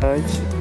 Right.